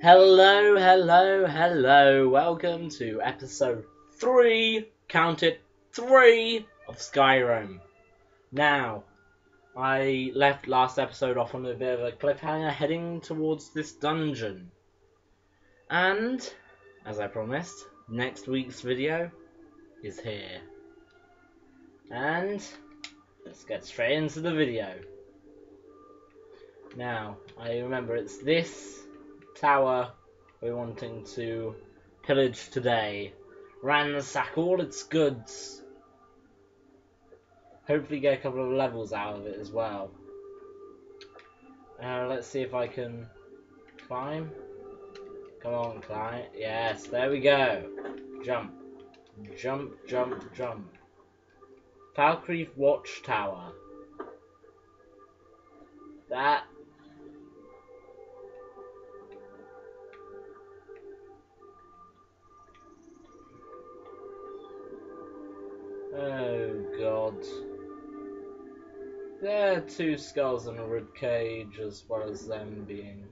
Hello, hello, hello. Welcome to episode 3, count it, 3 of Skyrim. Now, I left last episode off on a bit of a cliffhanger heading towards this dungeon. And, as I promised, next week's video is here. And, let's get straight into the video. Now, I remember it's this tower we're wanting to pillage today. Ransack all its goods. Hopefully get a couple of levels out of it as well. Uh, let's see if I can climb. Come on, climb. Yes, there we go. Jump. Jump, jump, jump. Falkreath Watchtower. That Oh god. There are two skulls and a rib cage as well as them being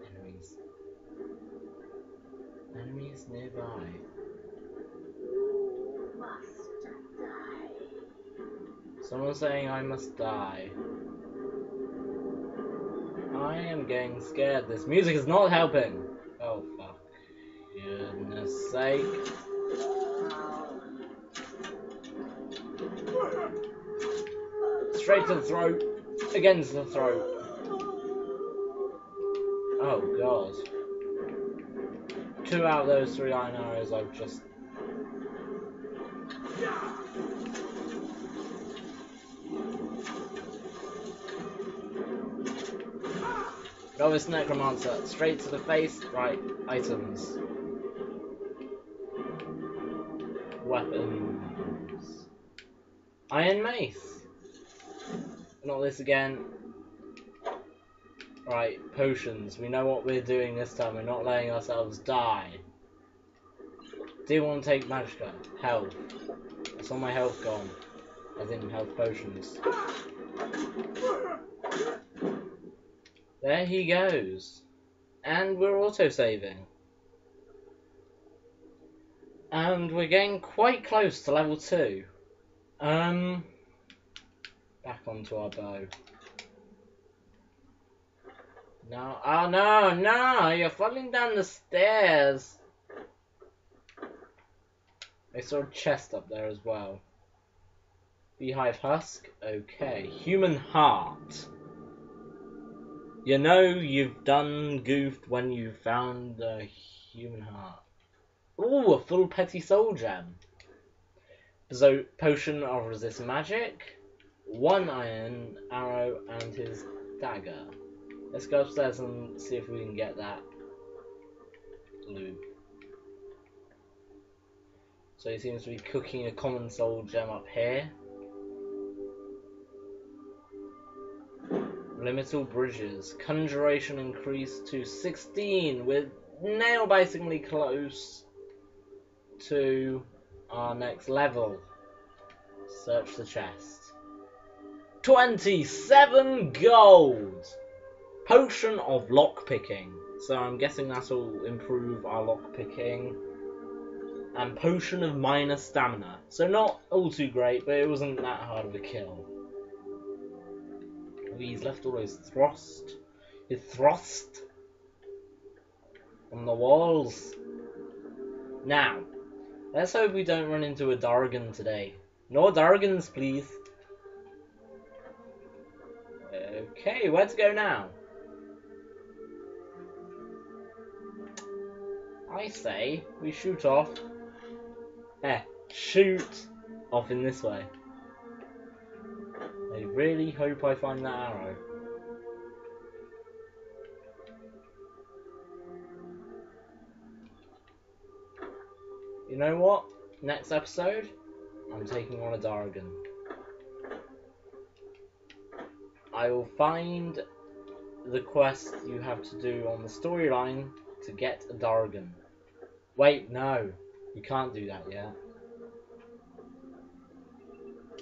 enemies. Enemies nearby. You must die. Someone's saying I must die. I am getting scared. This music is not helping. Sake. Straight to the throat. Against the throat. Oh god. Two out of those three iron arrows I've just Novice Necromancer, straight to the face, right, items. Iron Mace. Not this again. Right, potions. We know what we're doing this time. We're not letting ourselves die. Do you want to take Magicka? Health. That's all my health gone. As in health potions. There he goes. And we're auto-saving. And we're getting quite close to level 2. Um, back onto our bow. No, oh no, no, you're falling down the stairs. I saw a chest up there as well. Beehive husk, okay. Human heart. You know you've done goofed when you found the human heart. Ooh, a full petty soul gem. So, potion of resist magic, one iron arrow, and his dagger. Let's go upstairs and see if we can get that loot. So he seems to be cooking a common soul gem up here. Limital bridges. Conjuration increased to 16 with nail bitingly close to our next level. Search the chest. 27 gold! Potion of lockpicking. So I'm guessing that'll improve our lockpicking. And potion of minor stamina. So not all too great, but it wasn't that hard of a kill. He's left all his thrust. His thrust on the walls. Now, let's hope we don't run into a dragon today. No dragons, please. Okay, where to go now? I say we shoot off. Eh, shoot off in this way. I really hope I find that arrow. You know what? Next episode, I'm taking on a dragon. I will find the quest you have to do on the storyline to get a dragon. Wait, no. You can't do that yet.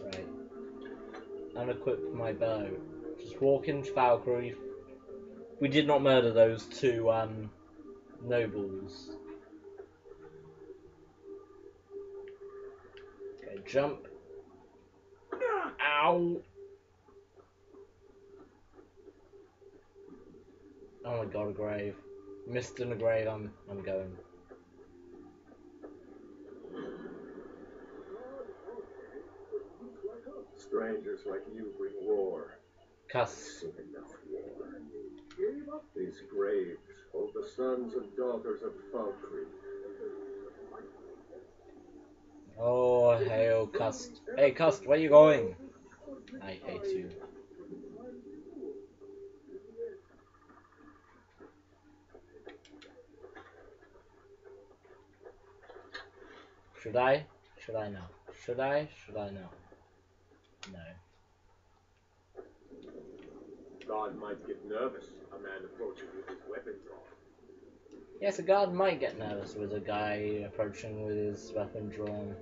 Right. Unequip my bow. Just walk into Falkreath. We did not murder those two um, nobles. Jump. Ow! Oh my god, a grave. Missed in a grave, I'm, I'm going. Strangers like you bring war. Cuss. Enough war. These graves hold the sons and daughters of Falkreath. Oh, hail, Cust. Hey, Cust, where are you going? I hate you. Should I? Should I know? Should I? Should I know? No. God might get nervous, a man approaching with his weapon drawn. Yes, a guard might get nervous with a guy approaching with his weapon drawn.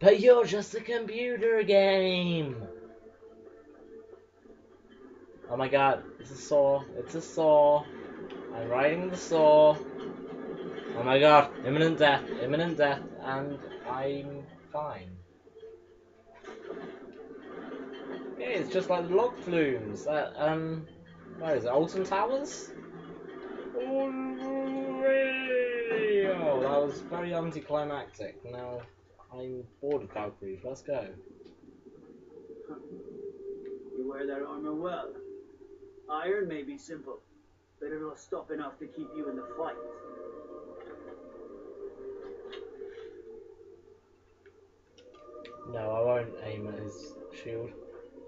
But you're just a computer game! Oh my god, it's a saw, it's a saw. I'm riding the saw. Oh my god, imminent death, imminent death, and I'm fine. Yeah, it's just like the log flumes. That, um, where is it, Alton Towers? Was very anticlimactic. Now I'm bored of Valkyries. Let's go. You wear that armor well. Iron may be simple, but it'll stop enough to keep you in the fight. No, I won't aim at his shield.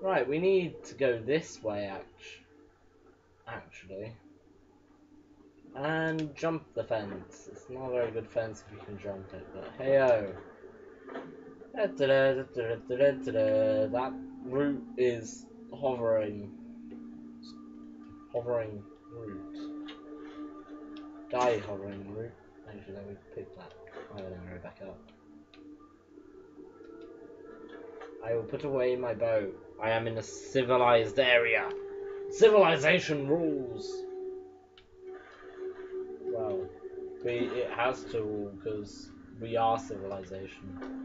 Right, we need to go this way, act actually. And jump the fence. It's not a very good fence if you can jump it, but hey-o. That root is hovering. Hovering root. Die hovering root. Actually, let me pick that iron arrow back up. I will put away my bow. I am in a civilized area. Civilization rules. It has to because we are civilization.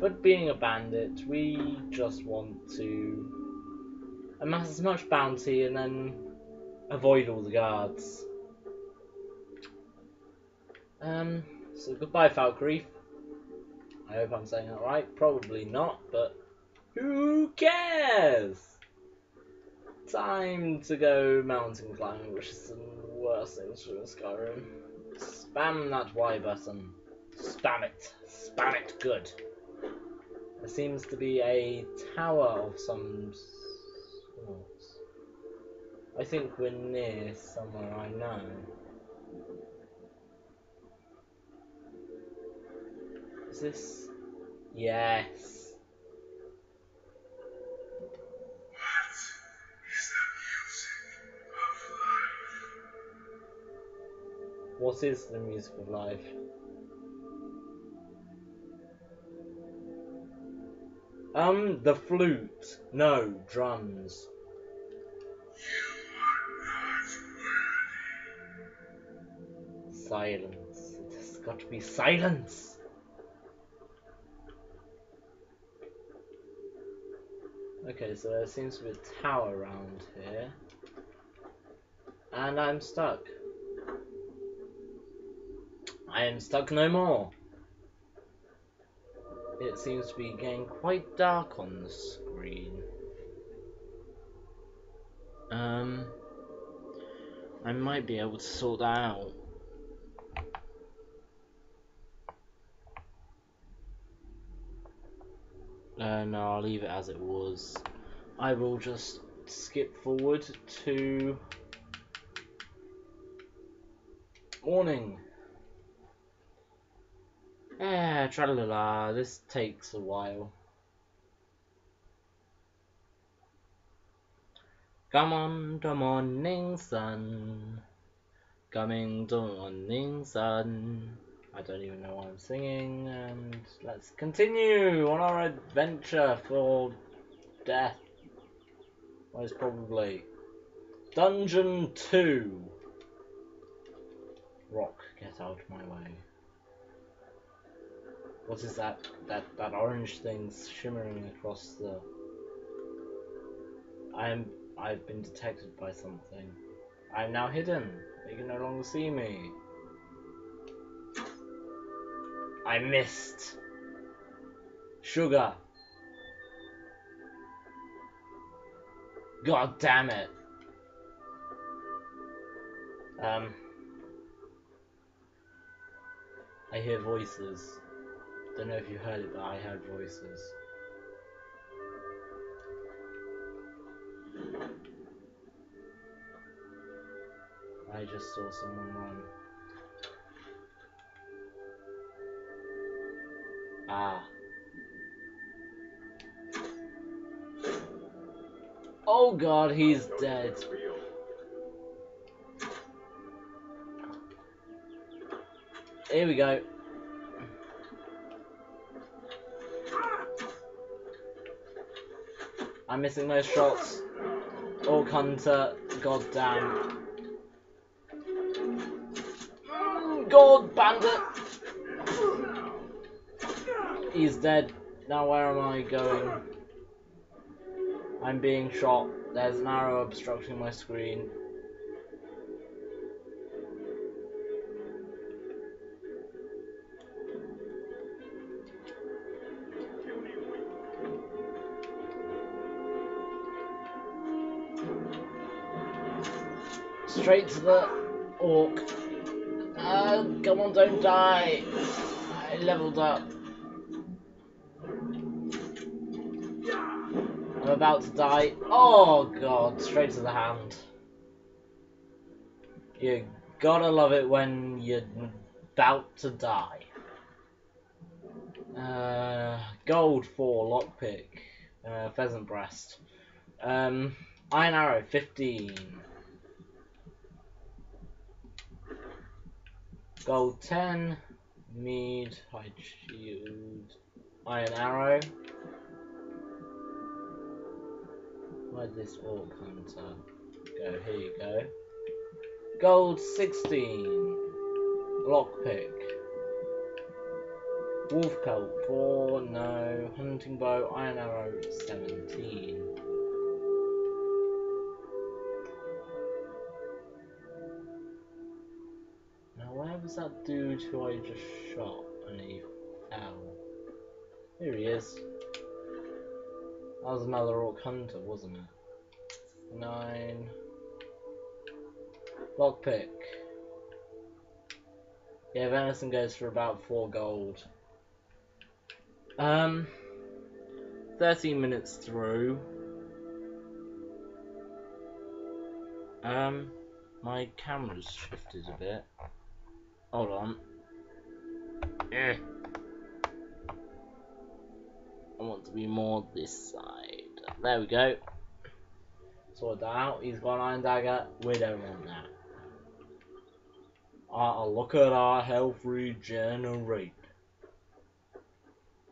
But being a bandit, we just want to amass as much bounty and then avoid all the guards. Um, so goodbye, Falkreath. I hope I'm saying that right. Probably not, but who cares? Time to go mountain climbing, which is the worst thing to do in Skyrim. Spam that Y button. Spam it. Spam it good. There seems to be a tower of some sort. Oh. I think we're near somewhere I know. Is this? Yes. What is the music of life? Um, the flute. No, drums. Silence. It has got to be silence. Okay, so there seems to be a tower around here. And I'm stuck. I am stuck no more. It seems to be getting quite dark on the screen. Um, I might be able to sort that out. Uh, no, I'll leave it as it was. I will just skip forward to morning. Yeah, tralala, ah, this takes a while. Come on, the morning sun. Coming the morning sun. I don't even know what I'm singing, and let's continue on our adventure for death. Most probably. Dungeon 2. Rock, get out of my way. What is that? That that orange thing shimmering across the. I am. I've been detected by something. I am now hidden. They can no longer see me. I missed. Sugar. God damn it. Um. I hear voices. Don't know if you heard it, but I heard voices. I just saw someone run. Ah. Oh god, he's dead. Here we go. I'm missing those shots. Orc Hunter, goddamn. God, bandit! He's dead. Now where am I going? I'm being shot. There's an arrow obstructing my screen. Straight to the orc. Uh, come on, don't die. I leveled up. I'm about to die. Oh god, straight to the hand. You gotta love it when you're about to die. Uh, gold for lockpick, uh, pheasant breast. Um, iron arrow 15. Gold 10, mead, hide shield, iron arrow. Where'd this orc hunter go? Here you go. Gold 16, lockpick. Wolf pelt 4, no. Hunting bow, iron arrow 17. Was that dude who I just shot and he fell? Here he is. That was another orc hunter, wasn't it? Nine. Lockpick. Yeah, venison goes for about four gold. Um, 13 minutes through. Um, my camera's shifted a bit. Hold on. Eh. I want to be more this side. There we go. Sort that out. He's got an iron dagger. We don't want that. Ah, look at our health regenerate.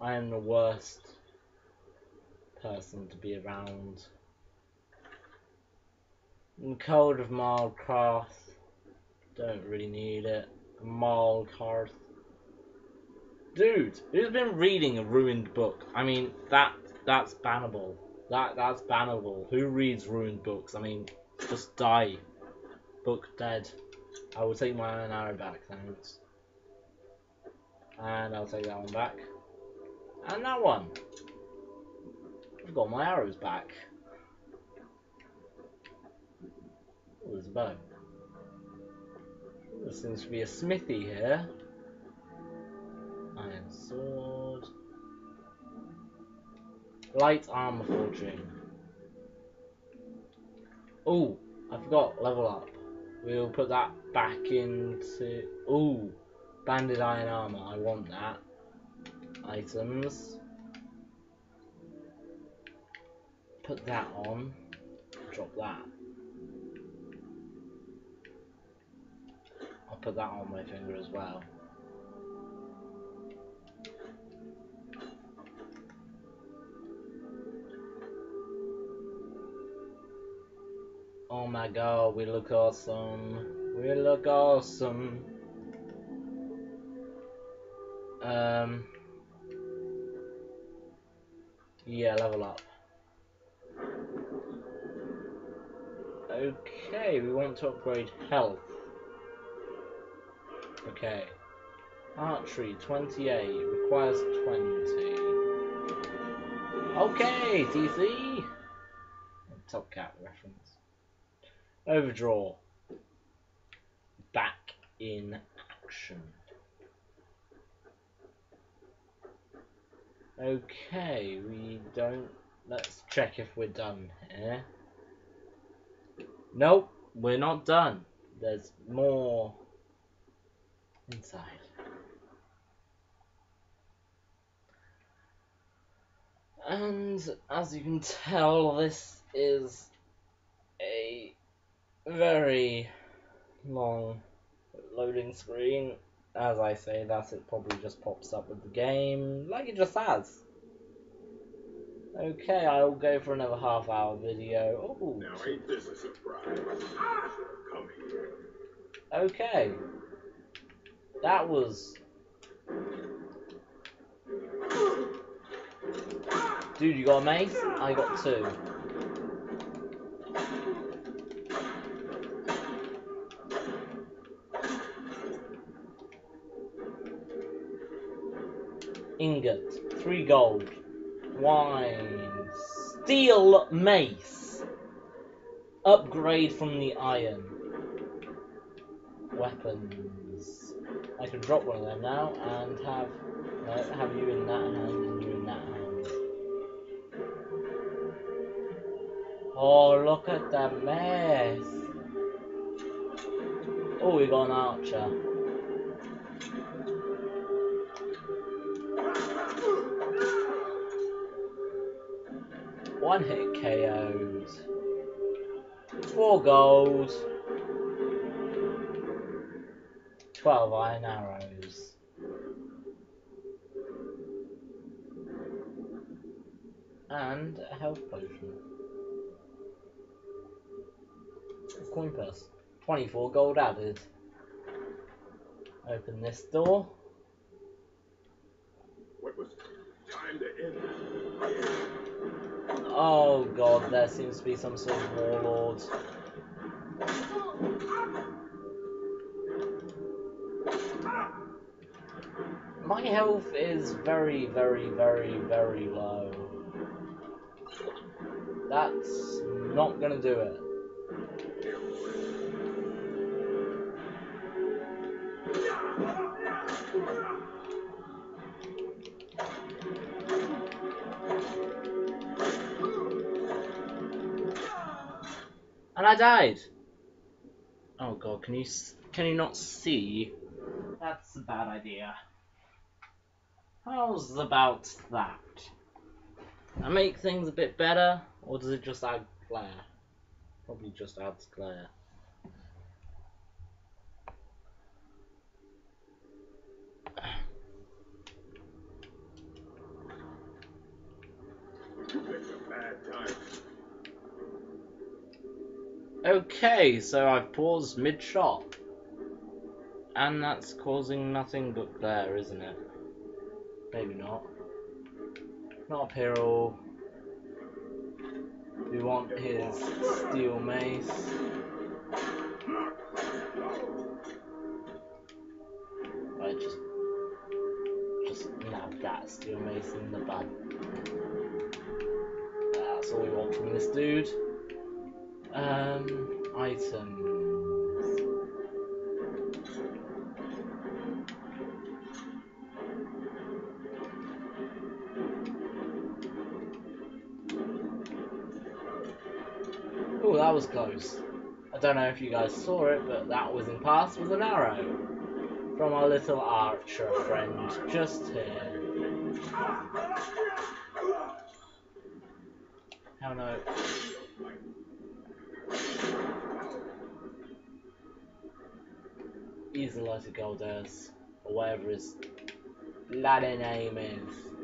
I am the worst person to be around. In Code of Mild Craft. Don't really need it. Craft. Dude, who's been reading a ruined book? I mean, that that's bannable. That that's bannable. Who reads ruined books? I mean, just die. Book dead. I will take my own arrow back, thanks. And I'll take that one back. And that one. I've got my arrows back. Oh, there's a bow. There seems to be a smithy here. Iron sword. Light armor forging. Oh, I forgot, level up. We'll put that back into. Ooh, banded iron armor. I want that. Items. Put that on. Drop that. I'll put that on my finger as well. Oh my god, we look awesome. We look awesome. Um. Yeah, level up. Okay, we want to upgrade health. Okay. Archery, 28. Requires 20. Okay, DC! Top Cat reference. Overdraw. Back in action. Okay, we don't... Let's check if we're done here. Nope, we're not done. There's more inside. And as you can tell, this is a very long loading screen. As I say that, it probably just pops up with the game, like it just has. Okay, I'll go for another half hour video. Oh, Now ain't this a surprise? Here. okay. That was. Dude, you got a mace? I got two. Ingot, three gold, wine, steel mace, upgrade from the iron, weapons. I can drop one of them now and have uh, have you in that hand and you in that hand. Oh, look at that mess! Oh, we got an archer. One hit KOs. Four goals. 12 iron arrows. And a health potion. A coin purse. 24 gold added. Open this door. Oh god, there seems to be some sort of warlord. My health is very, very, very, very low. That's not gonna do it. And I died. Oh god, can you can you not see? That's a bad idea. How's about that? I make things a bit better, or does it just add glare? Probably just adds glare. Okay, so I've paused mid shot. And that's causing nothing but glare, isn't it? Maybe not. Not Hero. We want his steel mace. I just just nab that steel mace in the bud. That's all we want from this dude. Um, items. Was close. I don't know if you guys saw it, but that was in pass with an arrow from our little archer friend just here. Hell no. of Golders, or whatever his bloody name is.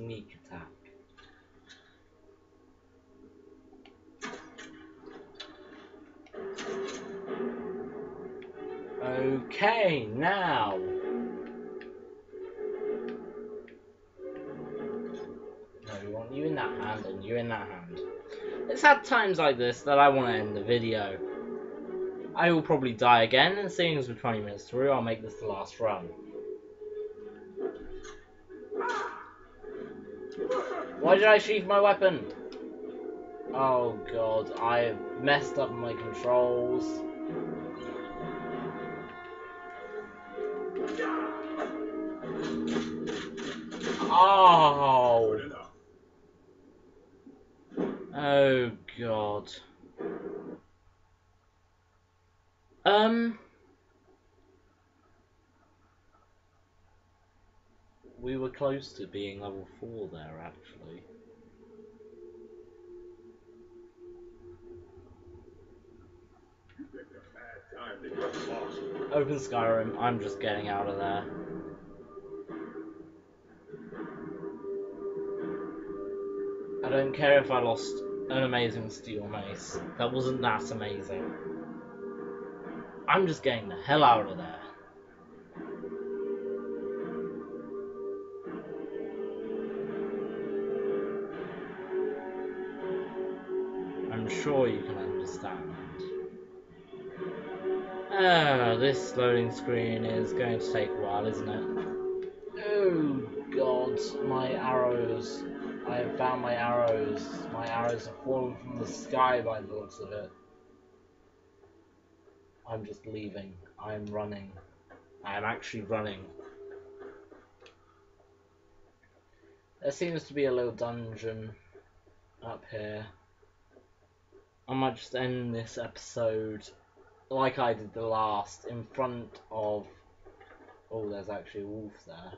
Sneak attack. Okay, now. No, we want you in that hand and you in that hand. It's at times like this that I want to end the video. I will probably die again, and seeing as we're 20 minutes through, I'll make this the last run. Why did I sheath my weapon? Oh god, I messed up my controls. Oh! Oh god. Um. We were close to being level 4 there, actually. Open Skyrim, I'm just getting out of there. I don't care if I lost an amazing steel mace. That wasn't that amazing. I'm just getting the hell out of there. Sure you can understand. Ah, this loading screen is going to take a while, isn't it? Oh god, my arrows. I have found my arrows. My arrows have fallen from the sky by the looks of it. I'm just leaving. I am running. I am actually running. There seems to be a little dungeon up here. I might just end this episode like I did the last in front of. Oh, there's actually a wolf there.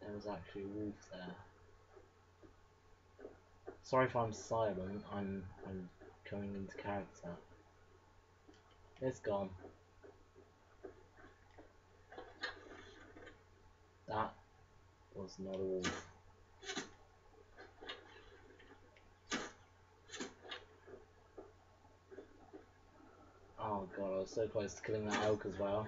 There was actually a wolf there. Sorry if I'm silent. I'm I'm going into character. It's gone. That Oh god, I was so close to killing that elk as well.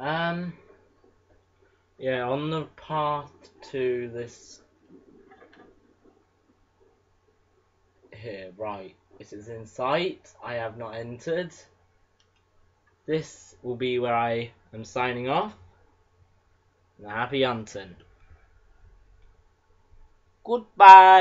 Um, yeah, on the path to this here, right. It is in sight. I have not entered. This will be where I am signing off. Happy hunting. Goodbye.